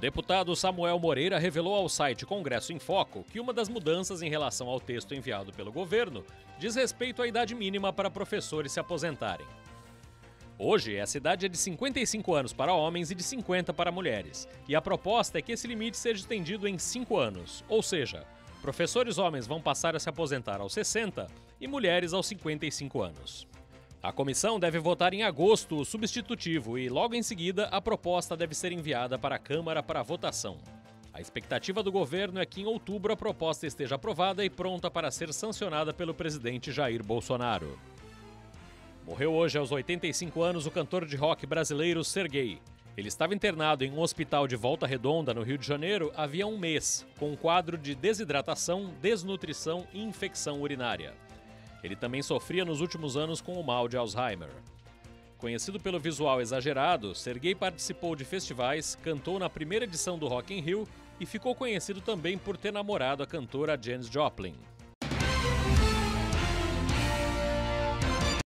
deputado Samuel Moreira revelou ao site Congresso em Foco que uma das mudanças em relação ao texto enviado pelo governo diz respeito à idade mínima para professores se aposentarem. Hoje, essa idade é de 55 anos para homens e de 50 para mulheres, e a proposta é que esse limite seja estendido em 5 anos, ou seja, professores homens vão passar a se aposentar aos 60 e mulheres aos 55 anos. A comissão deve votar em agosto o substitutivo e, logo em seguida, a proposta deve ser enviada para a Câmara para votação. A expectativa do governo é que em outubro a proposta esteja aprovada e pronta para ser sancionada pelo presidente Jair Bolsonaro. Morreu hoje aos 85 anos o cantor de rock brasileiro Serguei. Ele estava internado em um hospital de Volta Redonda, no Rio de Janeiro, havia um mês, com um quadro de desidratação, desnutrição e infecção urinária. Ele também sofria nos últimos anos com o mal de Alzheimer. Conhecido pelo visual exagerado, Sergei participou de festivais, cantou na primeira edição do Rock in Rio e ficou conhecido também por ter namorado a cantora Janis Joplin.